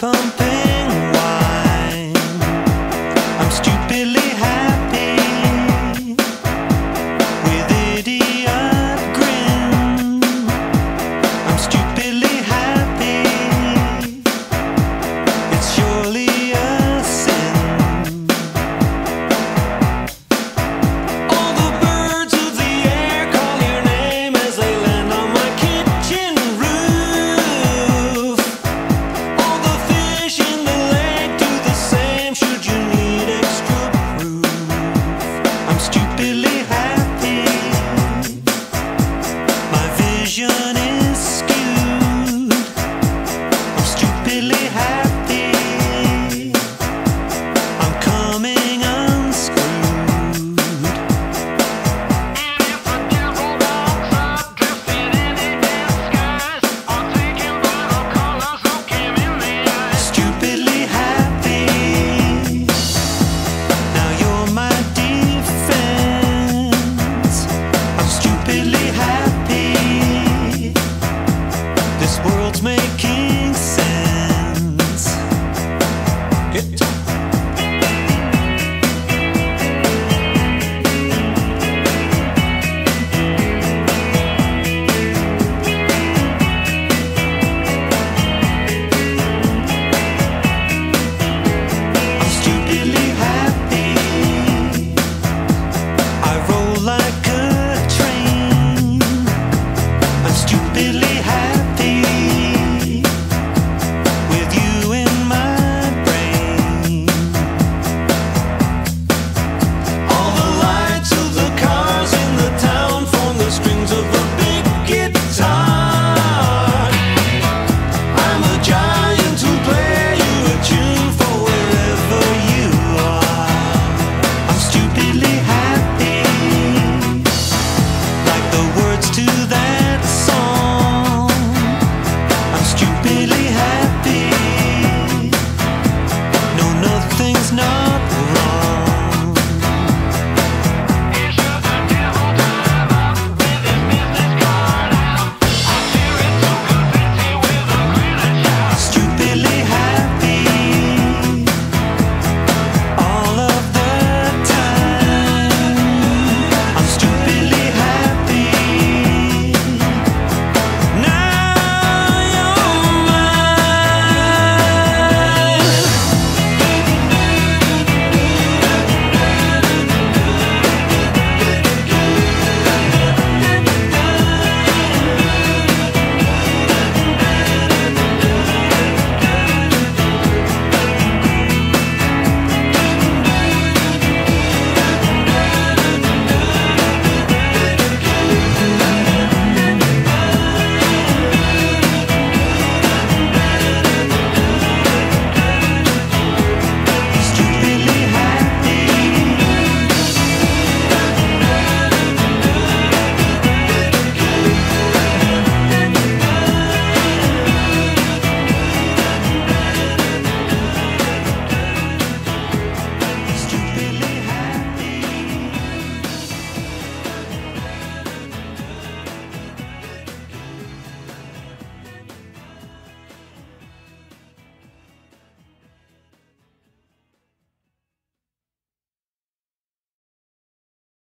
pumping wine. I'm stupidly happy with idiot grin. I'm stupidly happy. It's surely. vision this world's making sense.